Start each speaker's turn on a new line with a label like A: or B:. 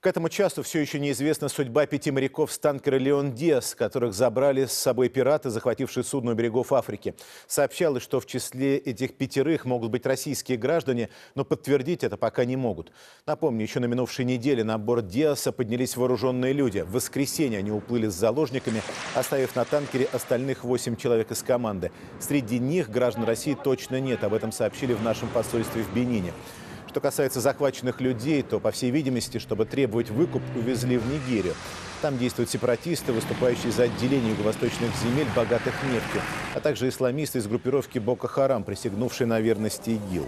A: К этому часу все еще неизвестна судьба пяти моряков с танкера «Леон Диас», которых забрали с собой пираты, захватившие судно у берегов Африки. Сообщалось, что в числе этих пятерых могут быть российские граждане, но подтвердить это пока не могут. Напомню, еще на минувшей неделе на борт «Диаса» поднялись вооруженные люди. В воскресенье они уплыли с заложниками, оставив на танкере остальных восемь человек из команды. Среди них граждан России точно нет, об этом сообщили в нашем посольстве в Бенине. Что касается захваченных людей, то, по всей видимости, чтобы требовать выкуп, увезли в Нигерию. Там действуют сепаратисты, выступающие за отделение юго-восточных земель, богатых нефтью, а также исламисты из группировки Бока-Харам, присягнувшие на верность ИГИЛ.